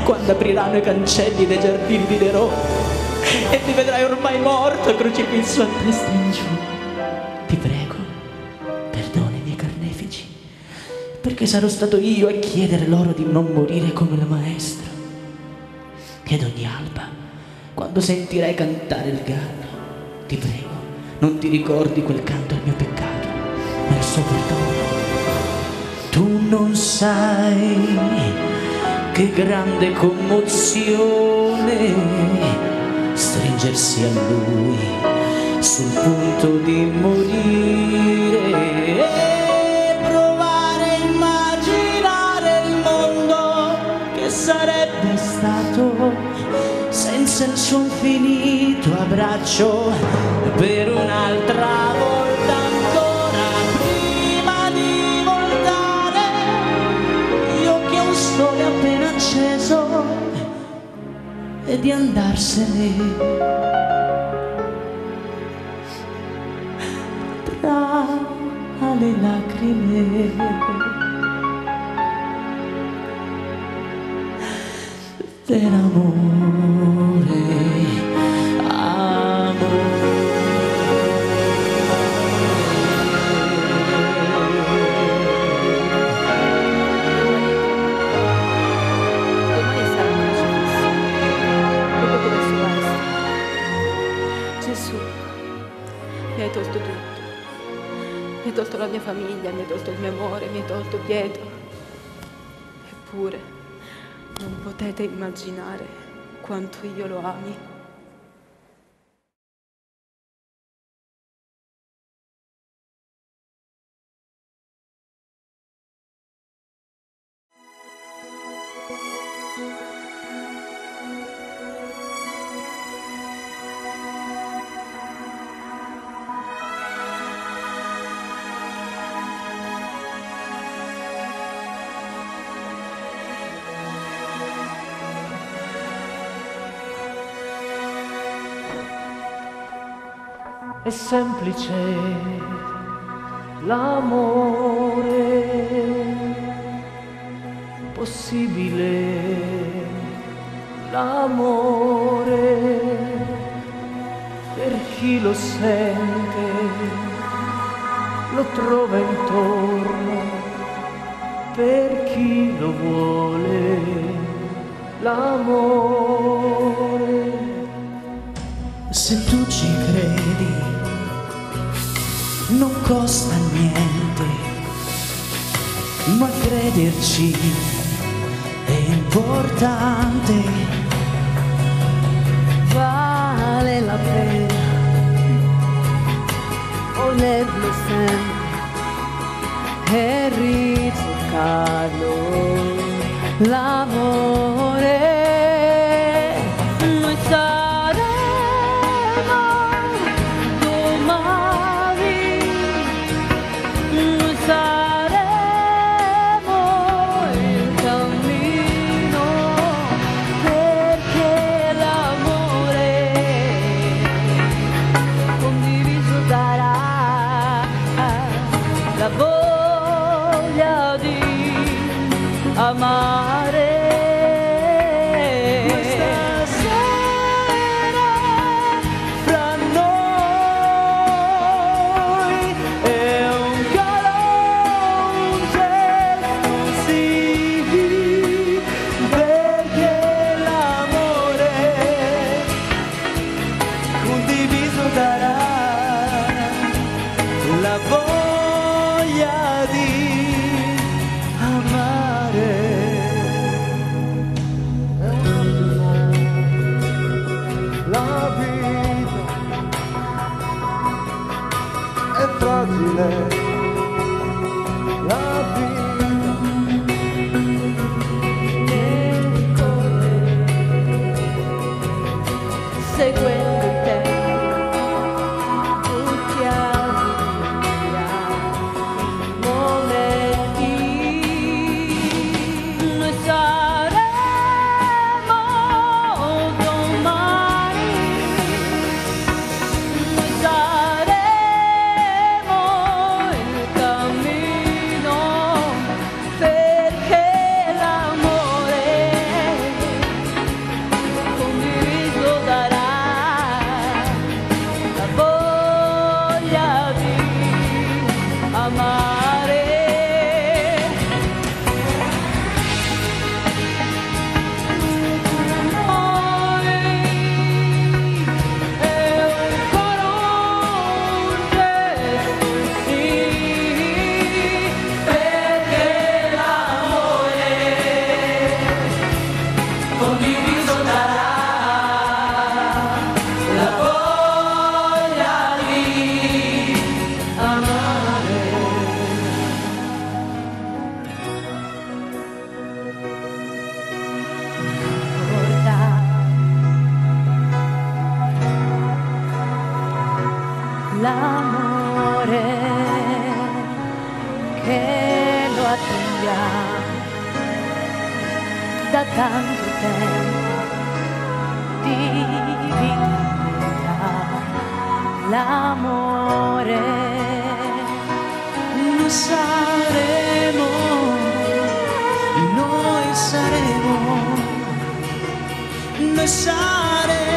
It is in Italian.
quando apriranno i cancelli dei giardini di Nerò e ti vedrai ormai morto, crocifisso a testa in giù. Ti prego, perdona i miei carnefici, perché sarò stato io a chiedere loro di non morire come la maestra. Ed ogni alba, quando sentirai cantare il gallo, ti prego, non ti ricordi quel canto al mio peccato, ma il suo perdono. Tu non sai che grande commozione stringersi a lui sul punto di morire e provare a immaginare il mondo che sarebbe stato senza il suo infinito abbraccio per un'altra e di andarsene. Tra le lacrime. Dell'amore Pietro. Eppure non potete immaginare quanto io lo ami. È semplice l'amore. Possibile l'amore. Per chi lo sente lo trova intorno. Per chi lo vuole l'amore. Se tu ci credi, non costa niente, ma crederci è importante. Vale la pena volerlo sempre e ritoccarlo l'amore love. da tanto tempo divina l'amore. Lo saremo noi saremo noi saremo.